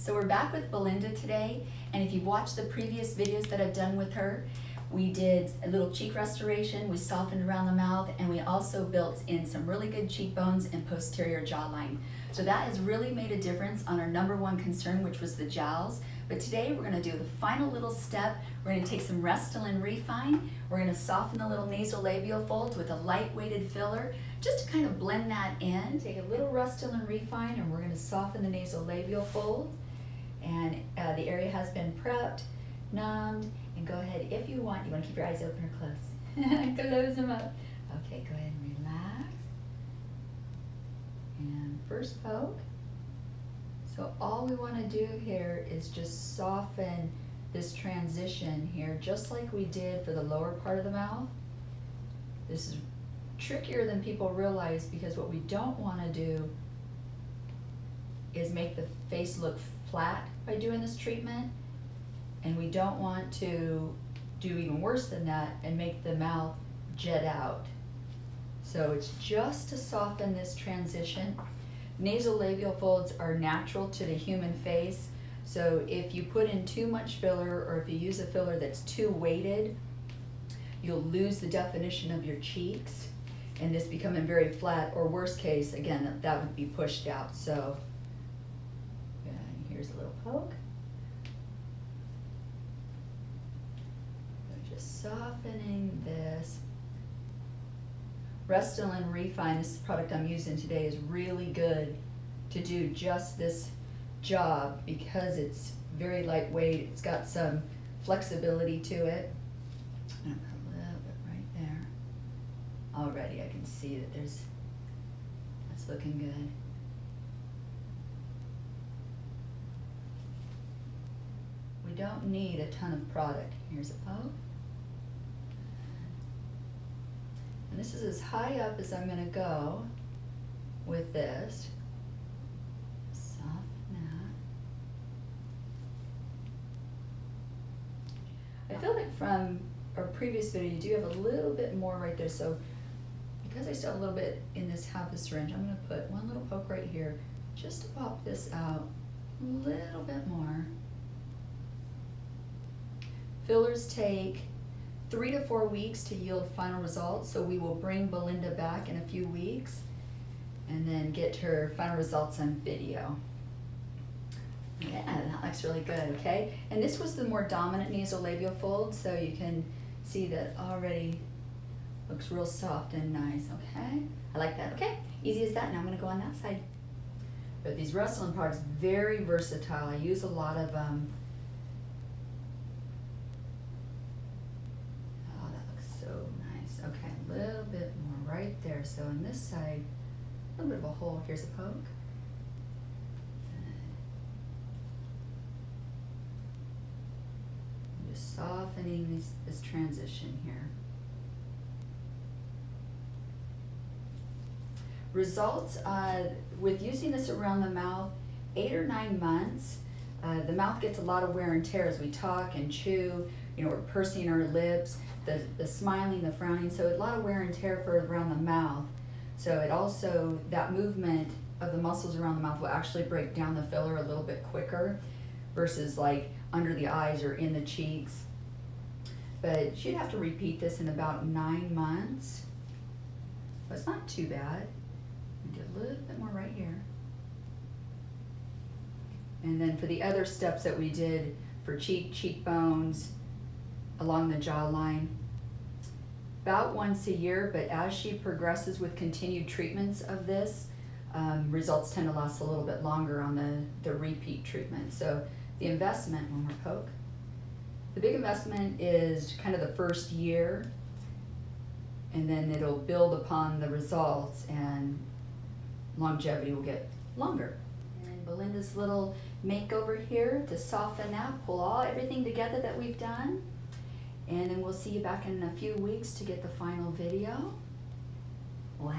So we're back with Belinda today, and if you've watched the previous videos that I've done with her, we did a little cheek restoration, we softened around the mouth, and we also built in some really good cheekbones and posterior jawline. So that has really made a difference on our number one concern, which was the jowls. But today we're gonna do the final little step. We're gonna take some Restylane Refyne. We're gonna soften the little nasolabial folds with a light weighted filler, just to kind of blend that in. Take a little Restylane Refyne and we're gonna soften the nasolabial fold. And uh, the area has been prepped, numbed, and go ahead, if you want, you want to keep your eyes open or closed? Close them up. Okay, go ahead and relax. And first poke. So all we want to do here is just soften this transition here, just like we did for the lower part of the mouth. This is trickier than people realize because what we don't want to do is make the face look flat by doing this treatment and we don't want to do even worse than that and make the mouth jet out. So it's just to soften this transition. Nasolabial folds are natural to the human face. So if you put in too much filler or if you use a filler that's too weighted, you'll lose the definition of your cheeks and this becoming very flat or worst case, again, that would be pushed out. So here's a little poke. Just softening this. Restylane Refyne, this product I'm using today, is really good to do just this job because it's very lightweight. It's got some flexibility to it. a little bit right there. Already I can see that there's, that's looking good. Don't need a ton of product. Here's a poke. And this is as high up as I'm going to go with this. Soften that. I feel like from our previous video, you do have a little bit more right there. So because I still have a little bit in this half a syringe, I'm going to put one little poke right here just to pop this out a little bit more. Fillers take three to four weeks to yield final results. So we will bring Belinda back in a few weeks and then get her final results on video. Yeah, that looks really good, okay? And this was the more dominant nasolabial fold, so you can see that already looks real soft and nice, okay? I like that, okay? Easy as that, now I'm gonna go on that side. But these Restylane products, very versatile. I use a lot of um, little bit more right there. So on this side, a little bit of a hole. Here's a poke. Just softening this, this transition here. Results uh, with using this around the mouth, eight or nine months, uh, the mouth gets a lot of wear and tear as we talk and chew, you know, we're pursing our lips the, the smiling, the frowning, so a lot of wear and tear for around the mouth. So it also, that movement of the muscles around the mouth will actually break down the filler a little bit quicker versus like under the eyes or in the cheeks. But she'd have to repeat this in about nine months. But it's not too bad. Do a little bit more right here. And then for the other steps that we did for cheek, cheekbones, along the jawline about once a year, but as she progresses with continued treatments of this, um, results tend to last a little bit longer on the, the repeat treatment. So the investment, one more poke, the big investment is kind of the first year, and then it'll build upon the results and longevity will get longer. And Belinda's little makeover here to soften that, pull all everything together that we've done. And then we'll see you back in a few weeks to get the final video. Voila!